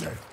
death.